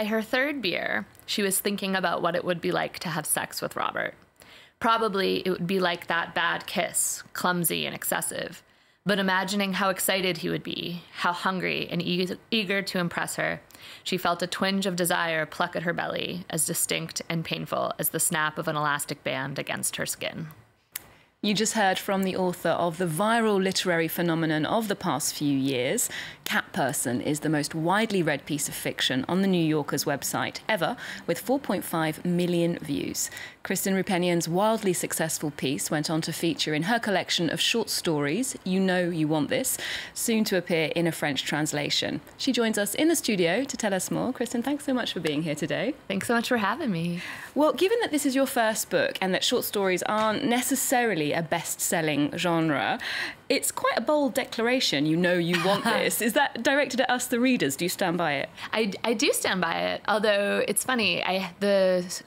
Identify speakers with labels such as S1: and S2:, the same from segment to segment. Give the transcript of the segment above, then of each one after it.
S1: By her third beer, she was thinking about what it would be like to have sex with Robert. Probably it would be like that bad kiss, clumsy and excessive. But imagining how excited he would be, how hungry and e- eager to impress her, she felt a twinge of desire pluck at her belly, as distinct and painful as the snap of an elastic band against her skin.
S2: You just heard from the author of the viral literary phenomenon of the past few years. Cat Person is the most widely read piece of fiction on the New Yorker's website ever, with 4.5 million views. Kristen Roupenian's wildly successful piece went on to feature in her collection of short stories, You Know You Want This, soon to appear in a French translation. She joins us in the studio to tell us more. Kristen, thanks so much for being here today.
S1: Thanks so much for having me.
S2: Well, given that this is your first book and that short stories aren't necessarily a best selling genre, it's quite a bold declaration. You know you want this. Is that directed at us, the readers? Do you stand by it?
S1: I, I do stand by it. Although it's funny, I the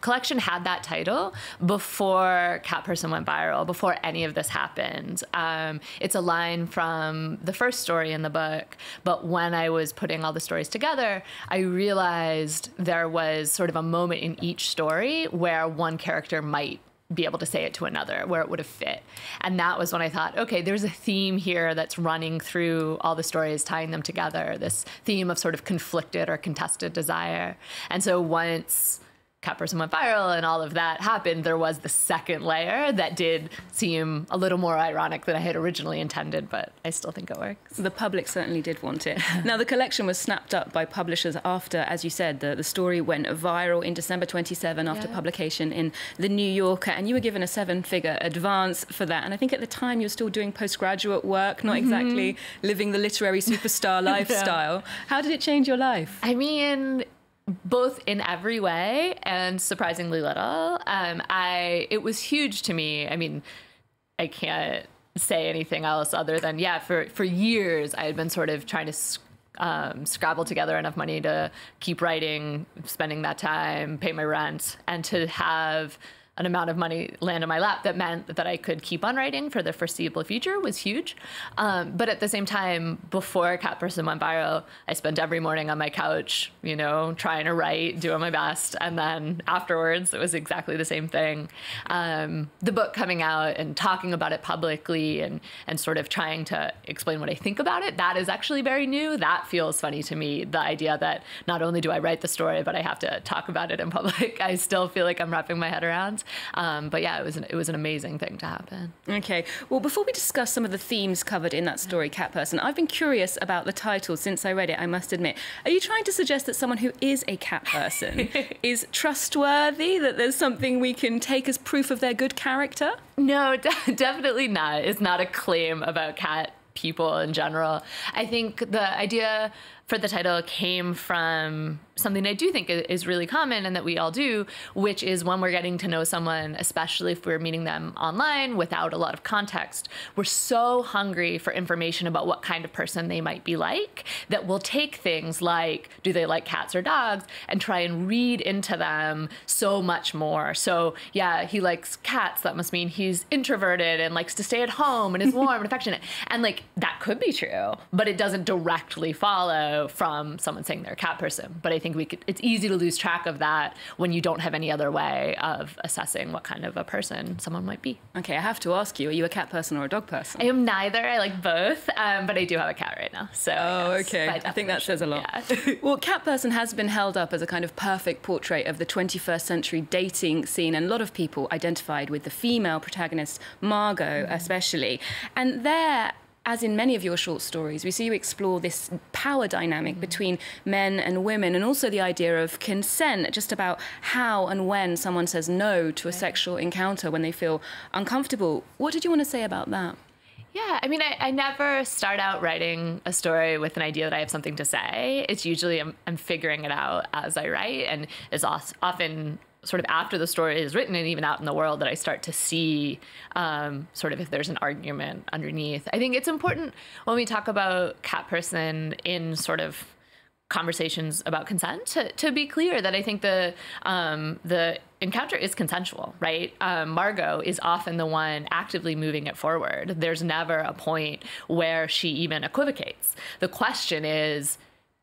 S1: collection had that title before Cat Person went viral, before any of this happened. Um, it's a line from the first story in the book, but when I was putting all the stories together, I realized there was sort of a moment in each story where one character might be able to say it to another where it would have fit. And that was when I thought, okay, there's a theme here that's running through all the stories, tying them together, this theme of sort of conflicted or contested desire. And so once Cat Person went viral and all of that happened, there was the second layer that did seem a little more ironic than I had originally intended, but I still think it works.
S2: The public certainly did want it. now, the collection was snapped up by publishers after, as you said, the, the story went viral in December 27 after yeah. publication in The New Yorker, and you were given a seven figure advance for that. And I think at the time you were still doing postgraduate work, not exactly mm-hmm. living the literary superstar lifestyle. yeah. How did it change your life?
S1: I mean, both in every way and surprisingly little. Um, I it was huge to me. I mean, I can't say anything else other than yeah. For for years, I had been sort of trying to. Um, scrabble together enough money to keep writing, spending that time, pay my rent, and to have an amount of money land on my lap that meant that I could keep on writing for the foreseeable future was huge. Um, but at the same time, before Cat Person went viral, I spent every morning on my couch, you know, trying to write, doing my best. And then afterwards, it was exactly the same thing. Um, the book coming out and talking about it publicly and, and sort of trying to explain what I think about it, that is actually very new. That feels funny to me. The idea that not only do I write the story, but I have to talk about it in public, I still feel like I'm wrapping my head around. Um, but yeah, it was an, it was an amazing thing to happen.
S2: Okay. Well, before we discuss some of the themes covered in that story, Cat Person, I've been curious about the title since I read it. I must admit. Are you trying to suggest that someone who is a cat person is trustworthy? That there's something we can take as proof of their good character?
S1: No, de- definitely not. It's not a claim about cat people in general. I think the idea for the title came from something I do think is really common and that we all do, which is when we're getting to know someone, especially if we're meeting them online without a lot of context, we're so hungry for information about what kind of person they might be like that we'll take things like, do they like cats or dogs, and try and read into them so much more. So, yeah, he likes cats. That must mean he's introverted and likes to stay at home and is warm and affectionate. And like, that could be true, but it doesn't directly follow from someone saying they're a cat person. But I think we could, it's easy to lose track of that when you don't have any other way of assessing what kind of a person someone might be.
S2: Okay, I have to ask you: Are you a cat person or a dog person?
S1: I am neither. I like both, um, but I do have a cat right now. So
S2: oh, okay. I think that says a lot. Yeah. well, cat person has been held up as a kind of perfect portrait of the 21st century dating scene, and a lot of people identified with the female protagonist Margot, mm. especially, and there as in many of your short stories, we see you explore this power dynamic mm-hmm. between men and women, and also the idea of consent, just about how and when someone says no to a sexual encounter when they feel uncomfortable. What did you want to say about that?
S1: Yeah, I mean, I, I, never start out writing a story with an idea that I have something to say. It's usually I'm, I'm figuring it out as I write, and it's often sort of after the story is written and even out in the world that I start to see um, sort of if there's an argument underneath. I think it's important when we talk about cat person in sort of conversations about consent to, to be clear that I think the um, the encounter is consensual, right? Um, Margot is often the one actively moving it forward. There's never a point where she even equivocates. The question is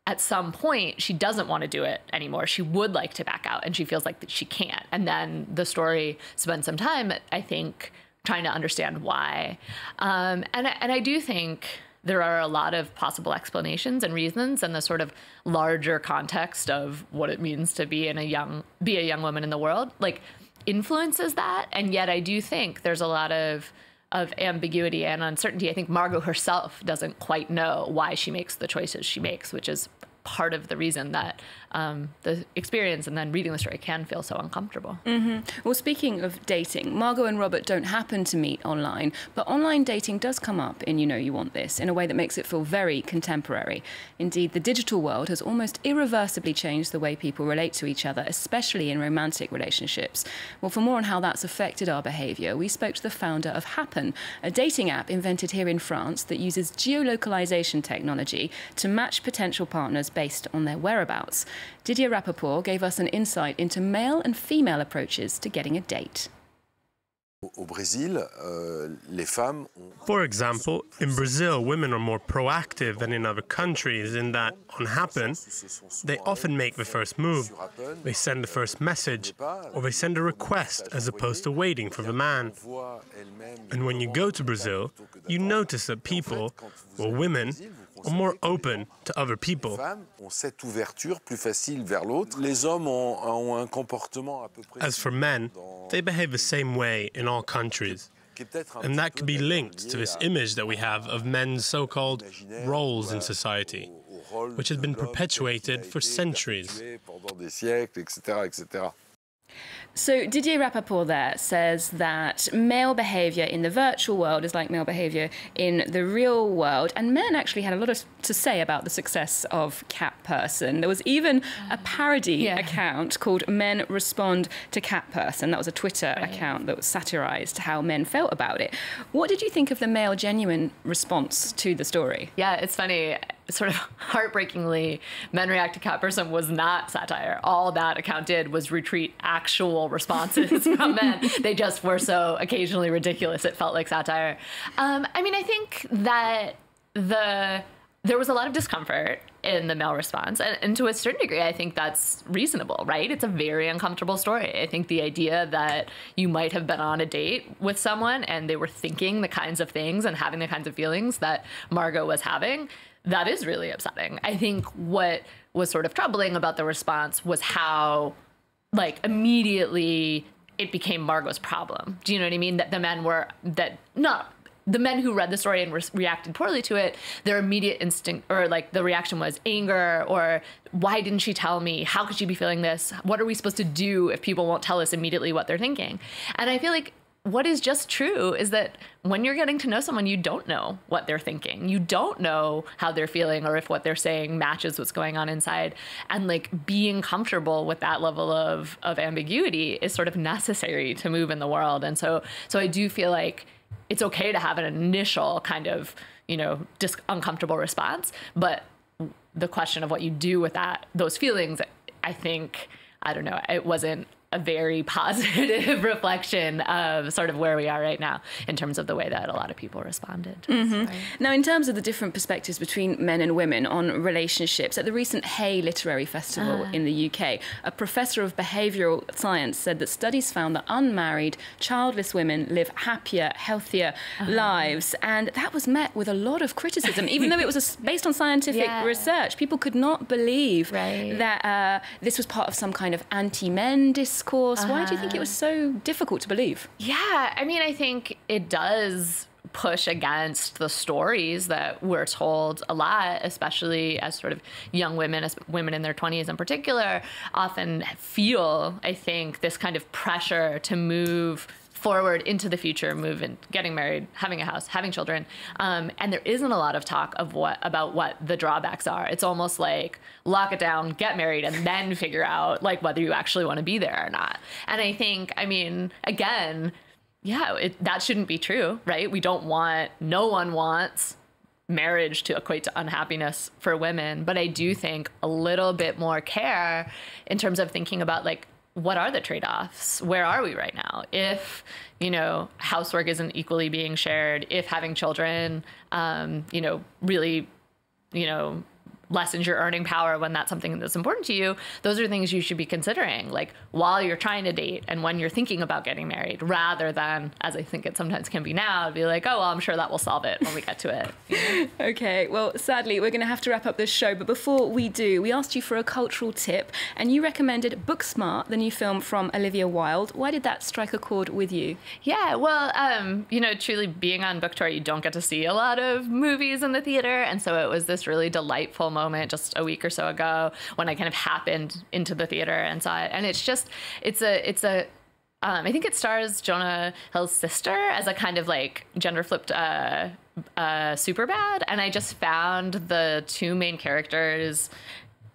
S1: at some point she doesn't want to do it anymore. She would like to back out and she feels like that she can't. And then the story spends some time, I think, trying to understand why. Um, and, and I do think there are a lot of possible explanations and reasons and the sort of larger context of what it means to be in a young be a young woman in the world like influences that and yet I do think there's a lot of of ambiguity and uncertainty. I think Margot herself doesn't quite know why she makes the choices she makes, which is part of the reason that um, the experience and then reading the story can feel so uncomfortable.
S2: Mm-hmm. Well, speaking of dating, Margot and Robert don't happen to meet online, but online dating does come up in You Know You Want This in a way that makes it feel very contemporary. Indeed, the digital world has almost irreversibly changed the way people relate to each other, especially in romantic relationships. Well, for more on how that's affected our behaviour, we spoke to the founder of Happn, a dating app invented here in France that uses geolocalization technology to match potential partners based on their whereabouts. Didier Rappaport gave us an insight into male and female approaches to getting a date.
S3: Euh,
S4: For example, in Brazil, women are more proactive than in other countries in that, on Happn, they often make the first move. They send the first message, or they send a request as opposed to waiting for the man. And when you go to Brazil, you notice that people, or women, are more open to other people. As for men, they behave the same way in all countries. And that could be linked to this image that we have of men's so called roles in society, which has been perpetuated for centuries.
S2: So Didier Rappaport there says that male behaviour in the virtual world is like male behaviour in the real world, and men actually had a lot of, to say about the success of Cat Person. There was even a mm. parody yeah. account called Men Respond to Cat Person. That was a Twitter right. account that satirised how men felt about it. What did you think of the male genuine response to the story?
S1: Yeah, it's funny sort of heartbreakingly, Men React to Cat Person was not satire. All that account did was retweet actual responses from men. They just were so occasionally ridiculous, it felt like satire. Um, I mean, I think that the there was a lot of discomfort in the male response. And, and, to a certain degree, I think that's reasonable, right? It's a very uncomfortable story. I think the idea that you might have been on a date with someone and they were thinking the kinds of things and having the kinds of feelings that Margot was having, that is really upsetting. I think what was sort of troubling about the response was how, like, immediately it became Margot's problem. Do you know what I mean? That the men were that not the men who read the story and re- reacted poorly to it, their immediate instinct or like the reaction was anger or why didn't she tell me? How could she be feeling this? What are we supposed to do if people won't tell us immediately what they're thinking? And I feel like what is just true is that when you're getting to know someone, you don't know what they're thinking. You don't know how they're feeling or if what they're saying matches what's going on inside. And like being comfortable with that level of, of ambiguity is sort of necessary to move in the world. And so, so I do feel like it's okay to have an initial kind of, you know, just uncomfortable response. But the question of what you do with that, those feelings, I think, I don't know, it wasn't a very positive reflection of sort of where we are right now in terms of the way that a lot of people responded.
S2: Mm-hmm. Now, in terms of the different perspectives between men and women on relationships, at the recent Hay Literary Festival uh. in the UK, a professor of behavioural science said that studies found that unmarried, childless women live happier, healthier uh. lives, and that was met with a lot of criticism, even though it was a, based on scientific yeah. research. People could not believe right. that uh, this was part of some kind of anti-men discourse discourse. Uh-huh. Why do you think it was so difficult to believe?
S1: Yeah, I mean, I think it does push against the stories that we're told a lot, especially as sort of young women, as women in their 20s in particular, often feel, I think, this kind of pressure to move forward into the future, moving, getting married, having a house, having children, um, and there isn't a lot of talk of what about what the drawbacks are. It's almost like lock it down, get married, and then figure out like whether you actually want to be there or not. And I think, I mean, again, yeah, it, that shouldn't be true, right? We don't want, no one wants marriage to equate to unhappiness for women but i do think a little bit more care in terms of thinking about like what are the trade-offs? Where are we right now? If you know housework isn't equally being shared if having children um, you know really you know lessens your earning power when that's something that's important to you, those are things you should be considering, like while you're trying to date and when you're thinking about getting married, rather than, as I think it sometimes can be now, be like, oh, well, I'm sure that will solve it when we get to
S2: it. okay, well, sadly, we're going to have to wrap up this show. But before we do, we asked you for a cultural tip, and you recommended Booksmart, the new film from Olivia Wilde. Why did that strike a chord with you?
S1: Yeah, well, um, you know, truly being on book tour, you don't get to see a lot of movies in the theater. And so it was this really delightful moment just a week or so ago when I kind of happened into the theater and saw it. And it's just, it's a, it's a, um, I think it stars Jonah Hill's sister as a kind of like gender flipped uh, uh, Superbad. And I just found the two main characters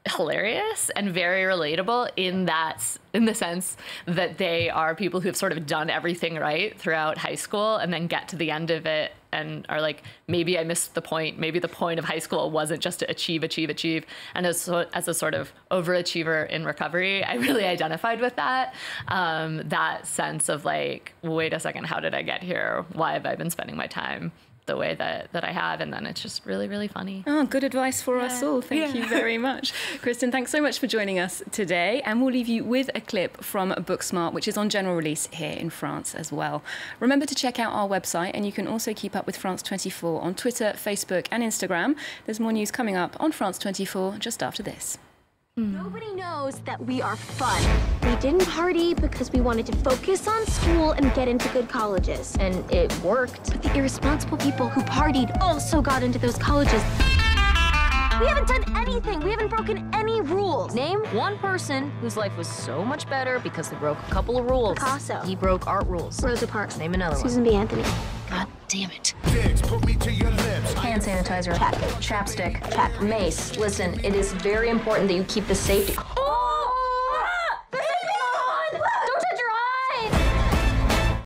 S1: hilarious and very relatable in that in the sense that they are people who've sort of done everything right throughout high school and then get to the end of it and are like maybe I missed the point. Maybe the point of high school wasn't just to achieve achieve achieve. And as, as a sort of overachiever in recovery I really identified with that um, that sense of like wait a second how did I get here? Why have I been spending my time the way that, that I have. And then it's just really, really funny.
S2: Oh, good advice for yeah. us all. Thank yeah. you very much. Kristen, thanks so much for joining us today. And we'll leave you with a clip from Booksmart, which is on general release here in France as well. Remember to check out our website, and you can also keep up with France 24 on Twitter, Facebook, and Instagram. There's more news coming up on France 24 just after this.
S3: Hmm. Nobody knows that we are fun. We didn't party because we wanted to focus on school and get into good colleges. And it worked. But the irresponsible people who partied also got into those colleges. We haven't done anything. We haven't broken any rules.
S5: Name one person whose life was so much better because they broke a couple of rules.
S3: Picasso.
S5: He broke art rules.
S3: Rosa Parks.
S5: Name another
S3: Susan
S5: one.
S3: Susan B. Anthony.
S5: God damn it.
S6: put me to your lips.
S5: Hand sanitizer.
S3: Check.
S5: Chapstick.
S3: Check.
S5: Mace. Listen, it is very important that you keep the safety.